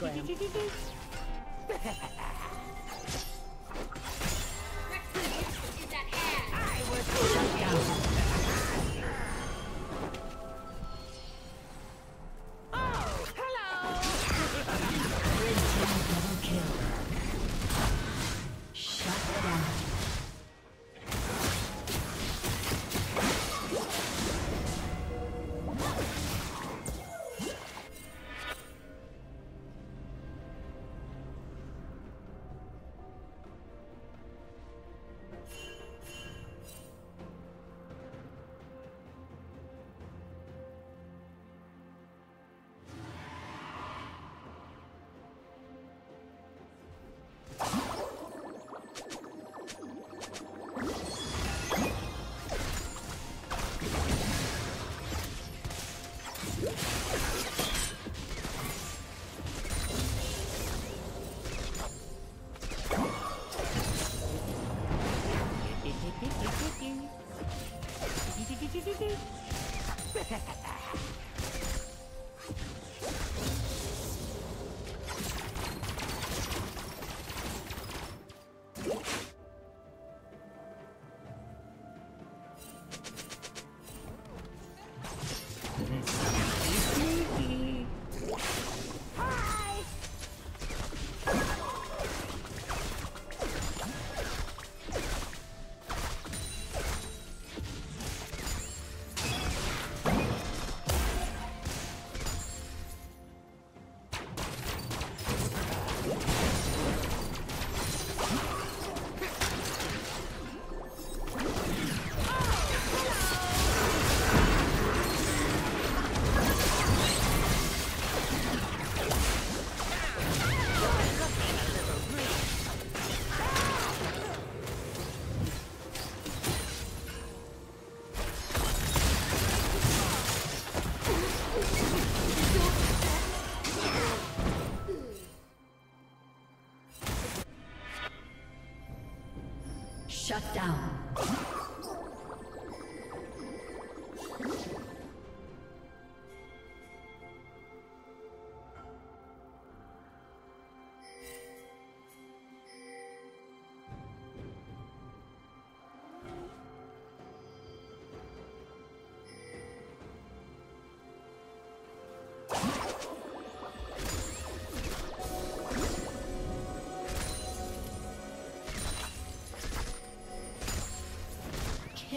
Hmm, it's smaller Shut down.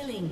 Killing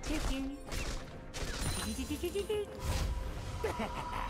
I'll be right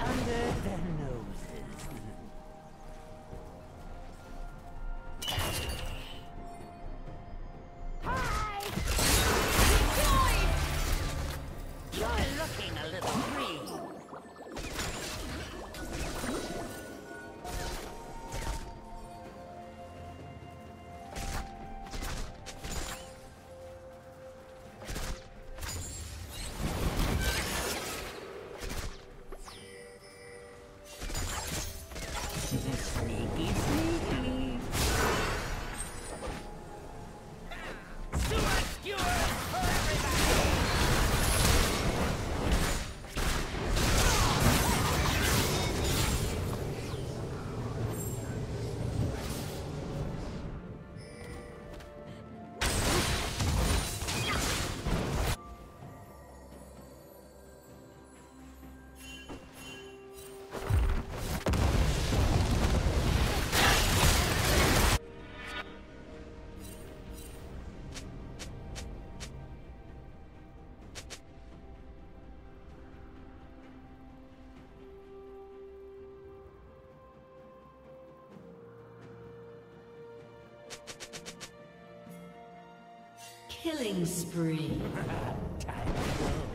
under their noses. Hi! Rejoice! You're looking a little green. Killing spree.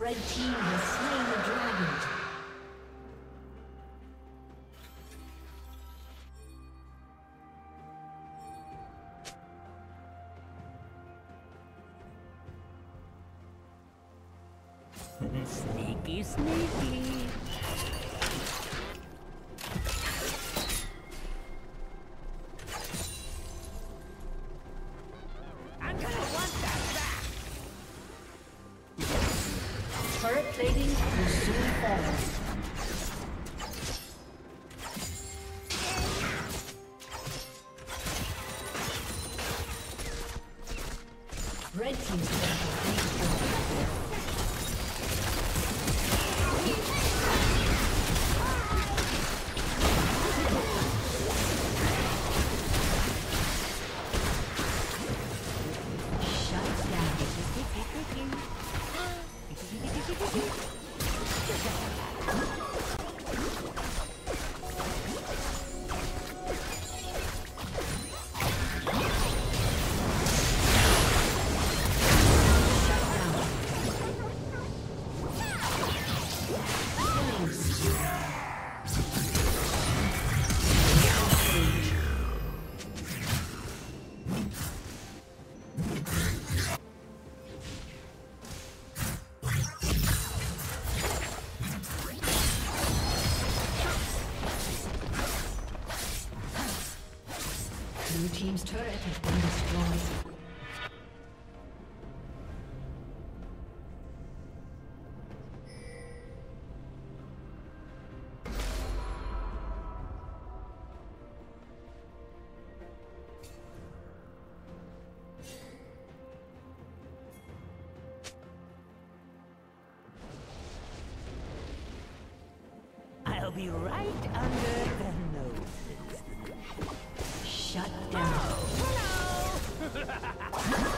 Red team has slain the dragon. Sneaky, sneaky. Team's turret has been destroyed. I'll be right under the noses. ハハハハ!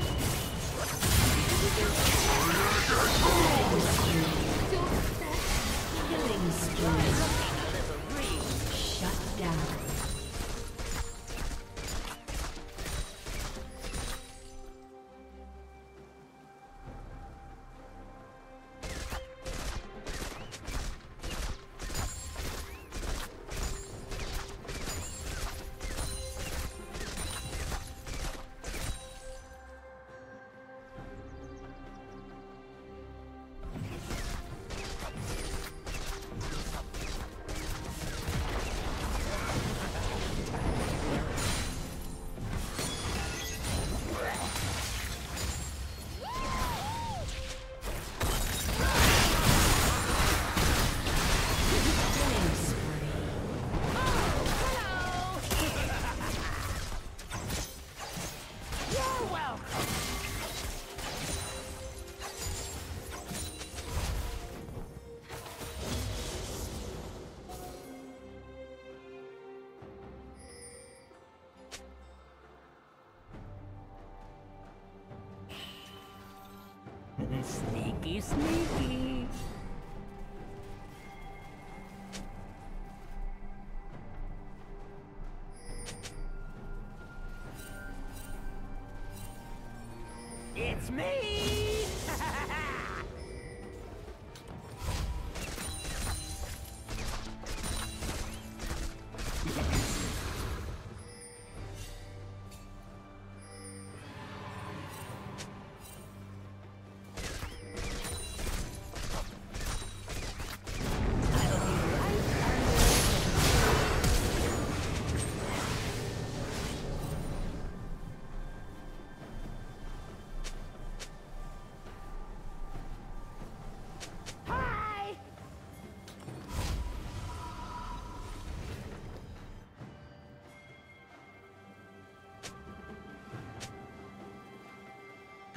Shut down. Sneaky, sneaky.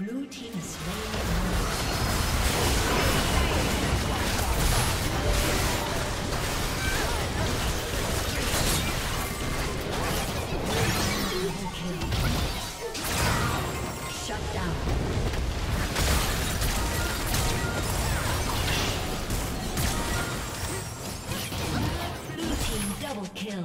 Blue team is slain. kill.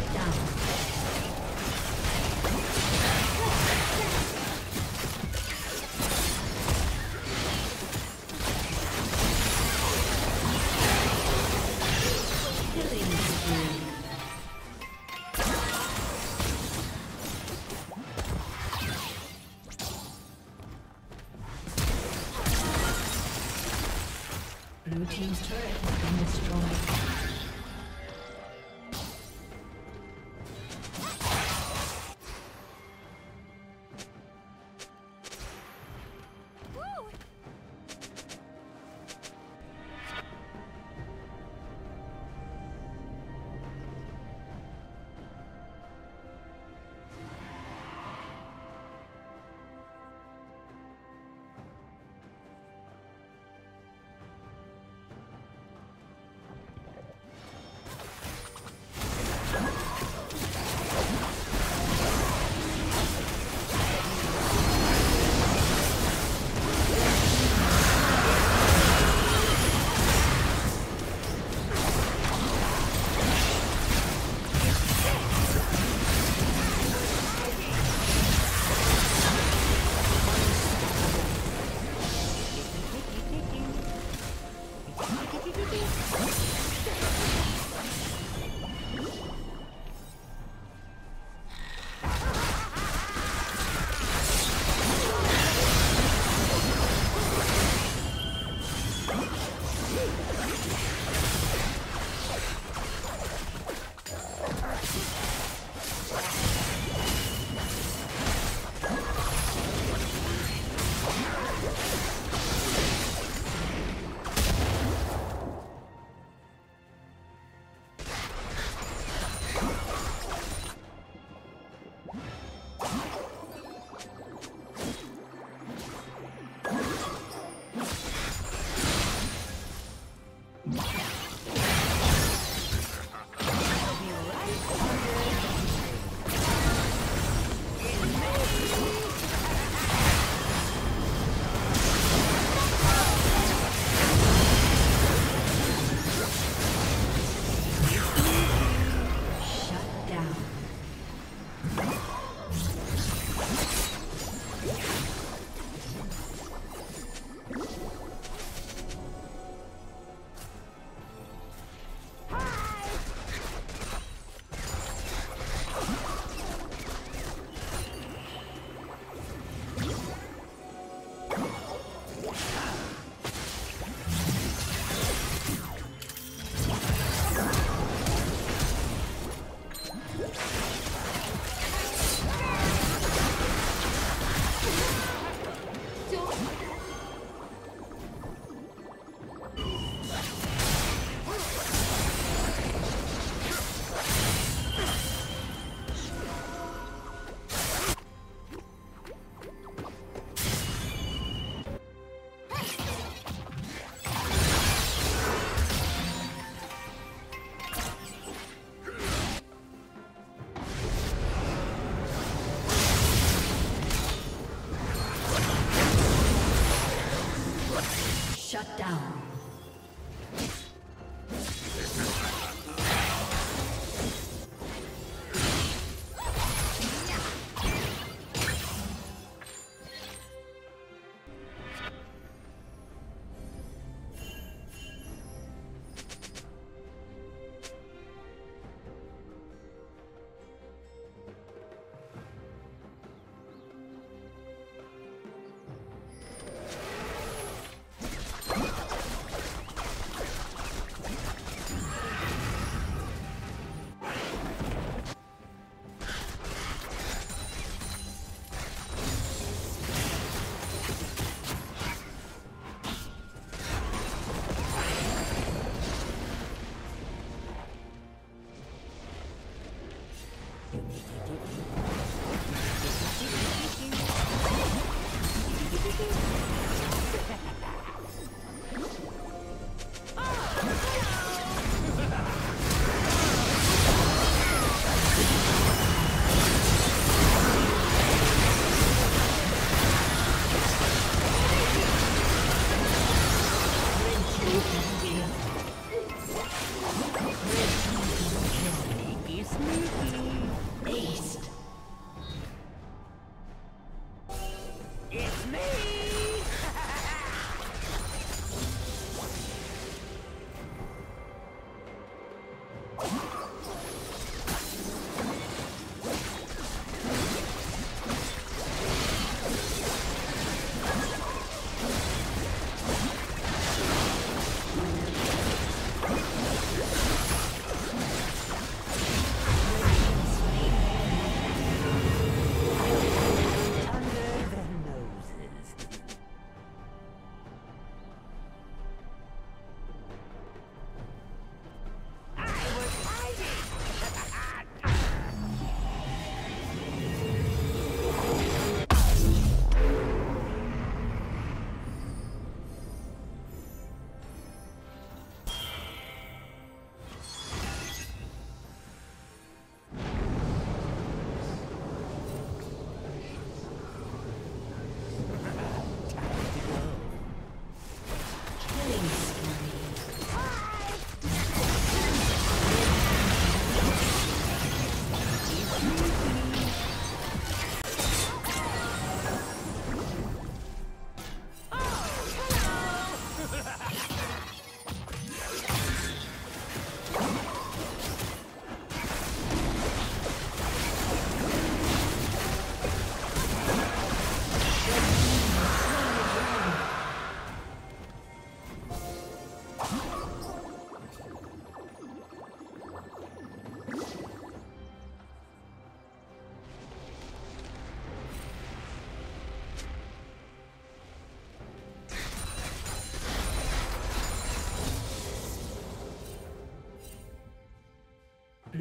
Shut down.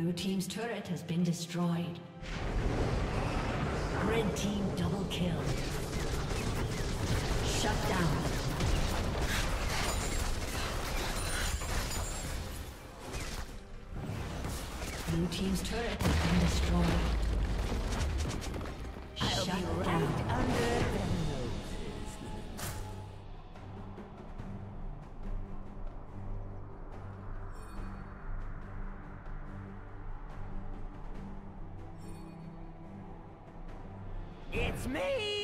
Blue Team's turret has been destroyed. Red Team double kill. Shut down. Blue Team's turret has been destroyed. It's me!